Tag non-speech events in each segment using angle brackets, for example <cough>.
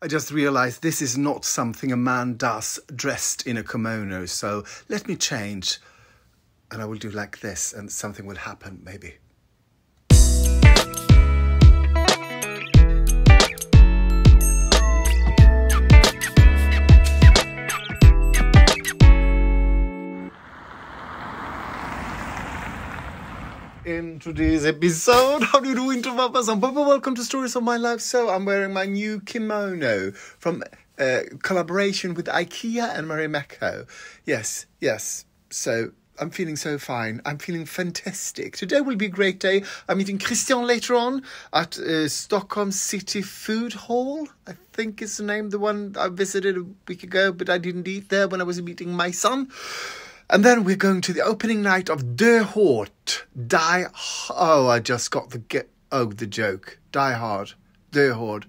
I just realized this is not something a man does dressed in a kimono, so let me change. And I will do like this, and something will happen, maybe. In today's episode. <laughs> How do you do, Intervapas? And welcome to Stories of My Life. So, I'm wearing my new kimono from uh, collaboration with IKEA and Marimekko. Yes, yes. So, I'm feeling so fine. I'm feeling fantastic. Today will be a great day. I'm meeting Christian later on at uh, Stockholm City Food Hall. I think is the name, the one I visited a week ago, but I didn't eat there when I was meeting my son. And then we're going to the opening night of Die Hard. Die. Oh, I just got the get. Oh, the joke. Die Hard. Die Hard.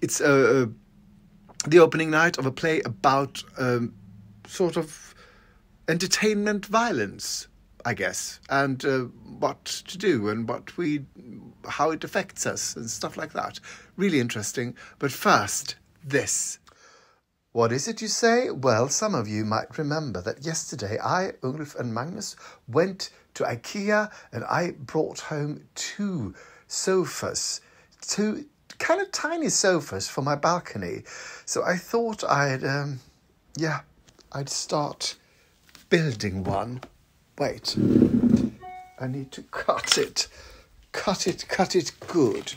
It's uh, uh, the opening night of a play about um, sort of entertainment violence, I guess, and uh, what to do and what we, how it affects us and stuff like that. Really interesting. But first, this. What is it you say? Well, some of you might remember that yesterday I, Ulf, and Magnus went to IKEA and I brought home two sofas, two kind of tiny sofas for my balcony. So I thought I'd, um, yeah, I'd start building one. Wait, I need to cut it. Cut it, cut it good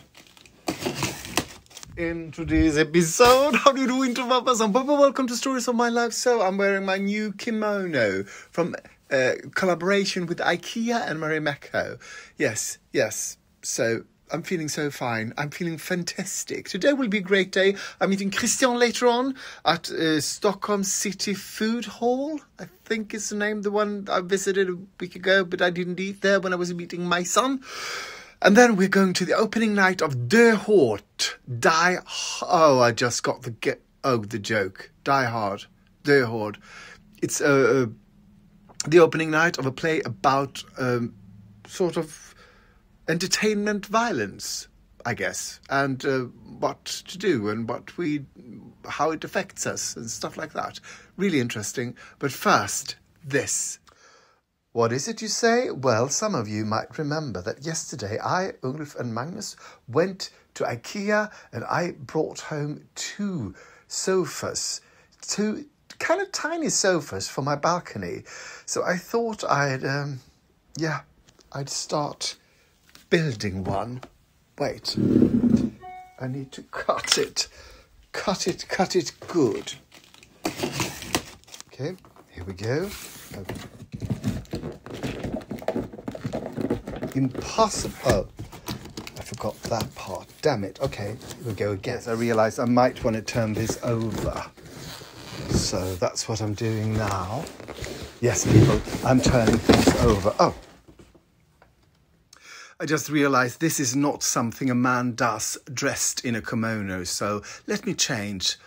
in today's episode. <laughs> How do you do, Intervapas? And Papa? welcome to Stories of My Life. So, I'm wearing my new kimono from uh, collaboration with IKEA and Marimekko. Yes, yes. So, I'm feeling so fine. I'm feeling fantastic. Today will be a great day. I'm meeting Christian later on at uh, Stockholm City Food Hall. I think is the name, the one I visited a week ago, but I didn't eat there when I was meeting my son. And then we're going to the opening night of Die Hard. Die. Oh, I just got the. Oh, the joke. Die Hard. Die Hard. It's uh, uh, the opening night of a play about um, sort of entertainment violence, I guess, and uh, what to do and what we, how it affects us and stuff like that. Really interesting. But first, this. What is it you say? Well, some of you might remember that yesterday I, Ulf, and Magnus went to IKEA and I brought home two sofas, two kind of tiny sofas for my balcony. So I thought I'd, um, yeah, I'd start building one. Wait, I need to cut it, cut it, cut it good. Okay, here we go. Okay. Impossible. Oh, I forgot that part. Damn it. Okay, here we go again. Yes, I realise I might want to turn this over. So that's what I'm doing now. Yes, people, I'm turning things over. Oh. I just realised this is not something a man does dressed in a kimono, so let me change.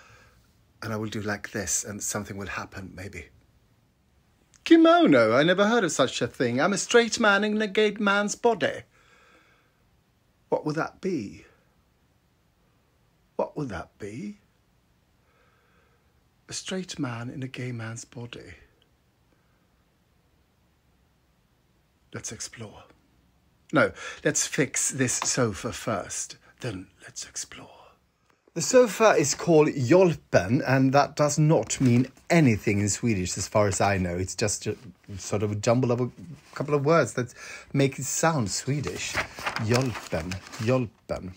And I will do like this, and something will happen, maybe. Kimono? I never heard of such a thing. I'm a straight man in a gay man's body. What would that be? What would that be? A straight man in a gay man's body. Let's explore. No, let's fix this sofa first. Then let's explore. The sofa is called Jolpen, and that does not mean anything in Swedish as far as I know. It's just a sort of a jumble of a couple of words that make it sound Swedish. Jolpen, Jolpen.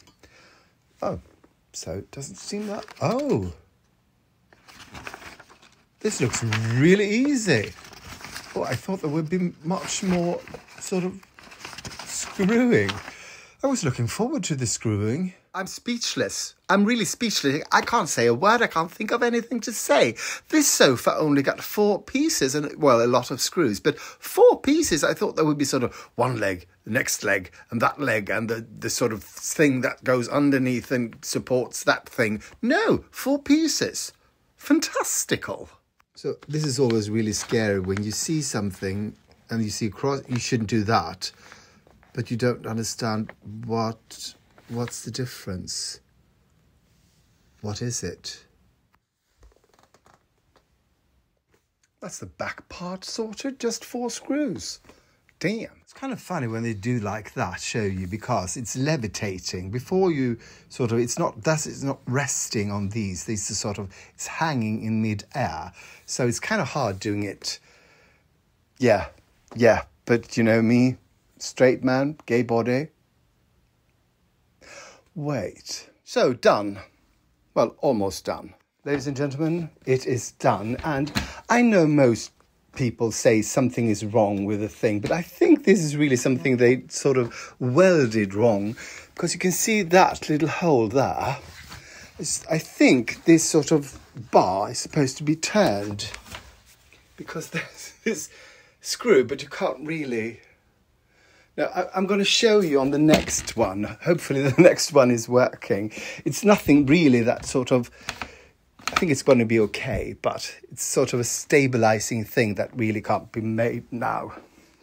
Oh, so it doesn't seem that. Oh, this looks really easy. Oh, I thought there would be much more sort of screwing. I was looking forward to the screwing. I'm speechless. I'm really speechless. I can't say a word. I can't think of anything to say. This sofa only got four pieces and, well, a lot of screws, but four pieces. I thought there would be sort of one leg, the next leg, and that leg, and the, the sort of thing that goes underneath and supports that thing. No, four pieces. Fantastical. So, this is always really scary when you see something and you see cross, you shouldn't do that, but you don't understand what what's the difference? What is it? That's the back part sorted, just four screws. Damn. It's kind of funny when they do like that, show you, because it's levitating. Before you sort of, it's not, that's, it's not resting on these. These are sort of, it's hanging in mid-air. So it's kind of hard doing it. Yeah, yeah. But you know me, straight man, gay body. Wait. So, done. Well, almost done. Ladies and gentlemen, it is done. And I know most people say something is wrong with a thing, but I think this is really something they sort of welded wrong because you can see that little hole there. It's, I think this sort of bar is supposed to be turned because <laughs> there's this screw, but you can't really. Now, I, I'm going to show you on the next one. Hopefully, <laughs> the next one is working. It's nothing really that sort of I think it's going to be okay, but it's sort of a stabilizing thing that really can't be made now.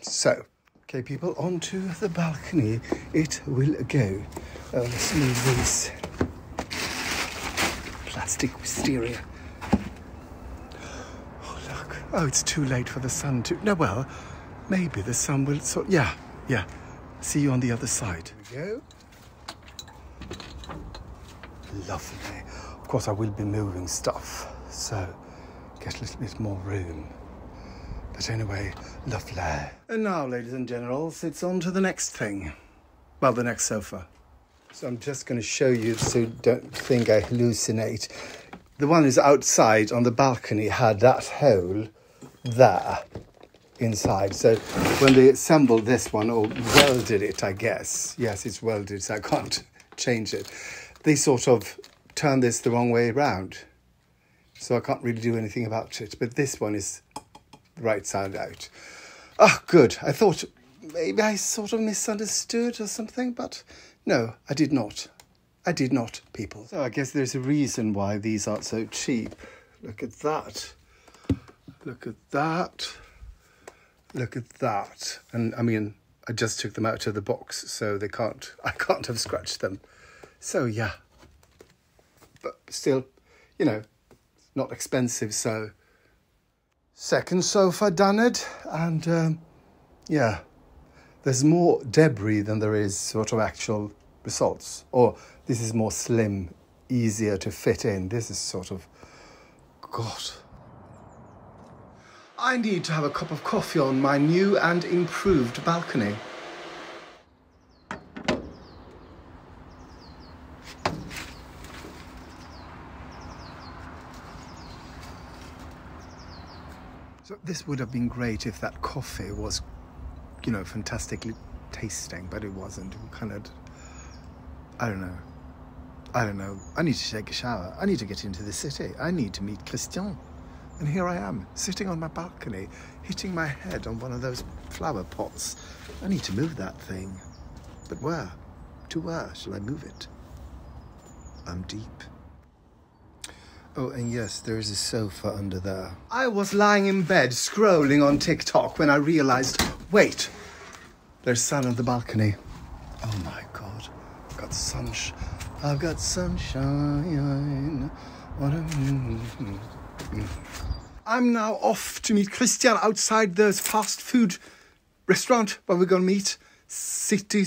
So, okay, people, onto the balcony it will go. Uh, let's move these plastic wisteria. Oh, look. Oh, it's too late for the sun to. No, well, maybe the sun will sort. Yeah, yeah. See you on the other side. Here we go. Lovely. Of course, I will be moving stuff, so get a little bit more room. But anyway, lovely. And now, ladies and generals, it's on to the next thing. Well, the next sofa. So I'm just going to show you so don't think I hallucinate. The one is outside on the balcony had that hole there inside. So when they assembled this one or welded it, I guess, yes, it's welded, so I can't <laughs> change it. They sort of turned this the wrong way around. So I can't really do anything about it. But this one is the right side out. Ah, oh, good. I thought maybe I sort of misunderstood or something, but no, I did not. I did not, people. So I guess there's a reason why these aren't so cheap. Look at that. Look at that. Look at that. And I mean, I just took them out of the box, so they can't, <laughs> I can't have scratched them. So yeah, but still, you know, not expensive. So, second sofa done it, and um, yeah, there's more debris than there is sort of actual results. Or this is more slim, easier to fit in. This is sort of, God. I need to have a cup of coffee on my new and improved balcony. So this would have been great if that coffee was, you know, fantastically tasting, but it wasn't. It kind of, I don't know. I don't know. I need to take a shower. I need to get into the city. I need to meet Christian. And here I am, sitting on my balcony, hitting my head on one of those flower pots. I need to move that thing. But where? To where shall I move it? I'm deep. Oh, and yes, there is a sofa under there. I was lying in bed scrolling on TikTok when I realized wait, there's sun on the balcony. Oh my god, I've got sunshine. I've got sunshine. What a. I'm now off to meet Christian outside the fast food restaurant where we're going to meet. City,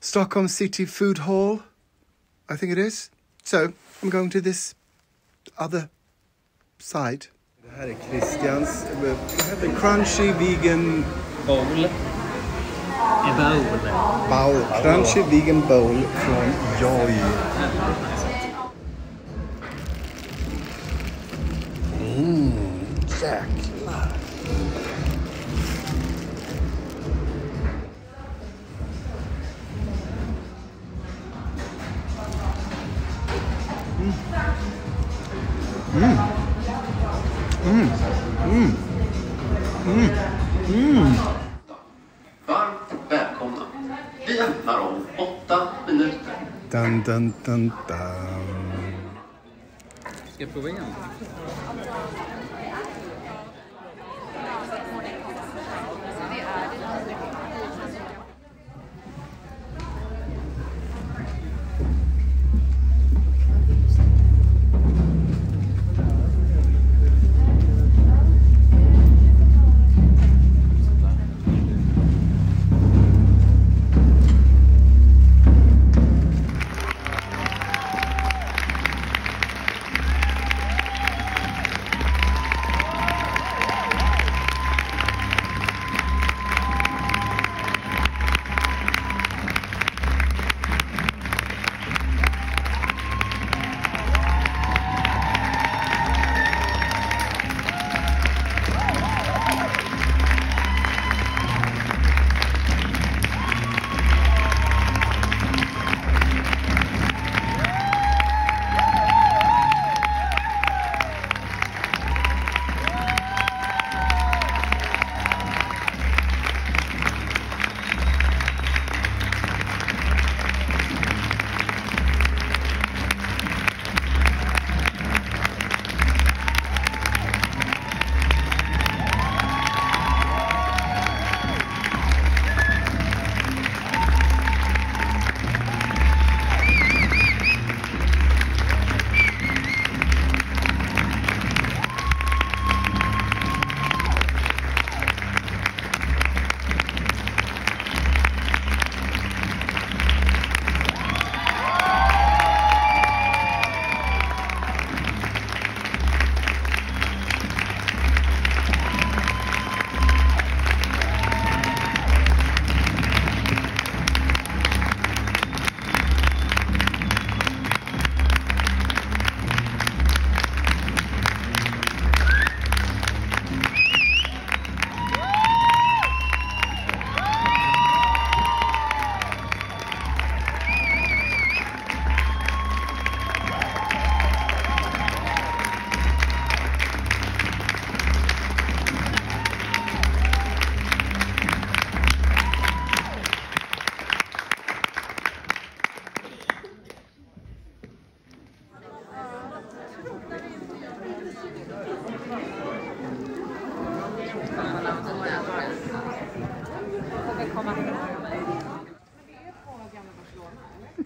Stockholm City Food Hall, I think it is. So I'm going to this other side. Det här är Christians eh, vad Crunchy vegan... Bowl. En bowl. Bowl. Crunchy vegan bowl från Joy. Jäklar. Mm. Mm. Mm. Mm. Mm. Varmt välkomna. Vi öppnar om åtta minuter. Dun, dun, dun, dun. Ska jag prova igen?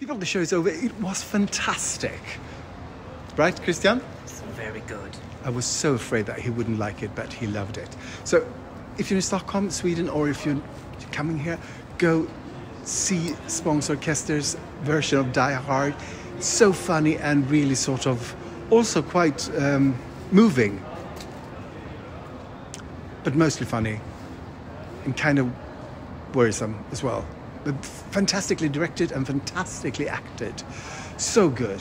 Before the show is over, it was fantastic. Right, Christian? Very good. I was so afraid that he wouldn't like it, but he loved it. So, if you're in Stockholm, Sweden, or if you're coming here, go see Spångs Orkester's version of Die Hard. So funny and really sort of also quite um, moving, but mostly funny and kind of worrisome as well. But fantastically directed and fantastically acted. So good.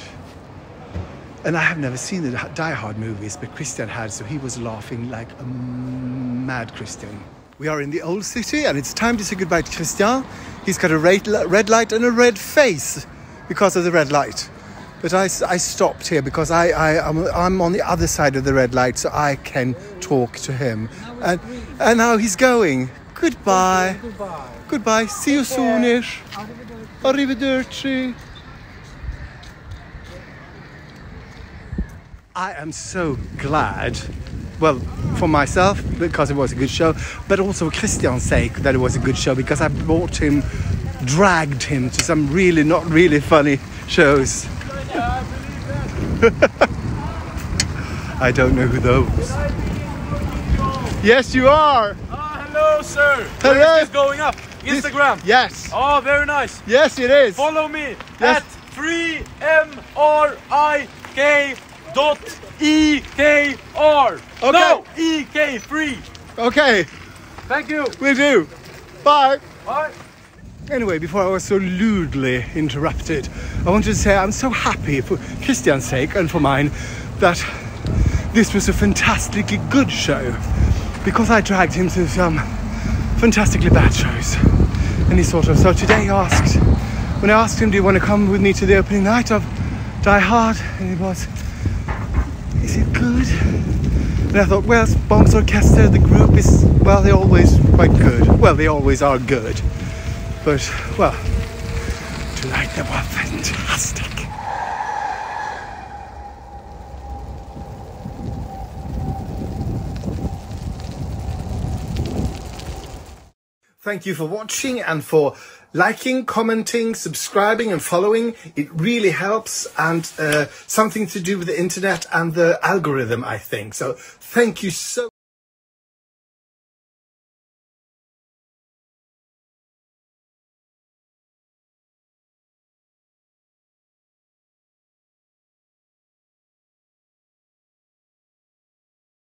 And I have never seen the Die Hard movies, but Christian had, so he was laughing like a mad Christian. We are in the old city, and it's time to say goodbye to Christian. He's got a red, red light and a red face because of the red light. But I, I stopped here because I, I, I'm, I'm on the other side of the red light, so I can talk to him. And, and now he's going. Goodbye. Goodbye. Goodbye. See you soonish. Arrivederci. I am so glad, well, for myself, because it was a good show, but also for Christian's sake that it was a good show because I brought him, dragged him to some really not really funny shows. <laughs> I don't know who those. Yes, you are. Hello, sir. Hello. Where is this going up? This- Instagram. Yes. Oh, very nice. Yes, it is. Follow me Yes. at 3mrik dot ekr. Okay. No, ek free. Okay, Thank you. we'll do. Bye. Bye. Anyway, before I was so lewdly interrupted, I wanted to say I'm so happy for Christian's sake and for mine that this was a fantastically good show because I dragged him to some fantastically bad shows. And he sort of, so today he asked, when I asked him, Do you want to come with me to the opening night of Die Hard? And he was, Is it good? And I thought, well, Bombs Orchestra, the group is, well, they're always quite good. Well, they always are good. But, well, tonight they were fantastic. Thank you for watching and for liking, commenting, subscribing, and following. It really helps and uh, something to do with the internet and the algorithm, I think. So, thank you so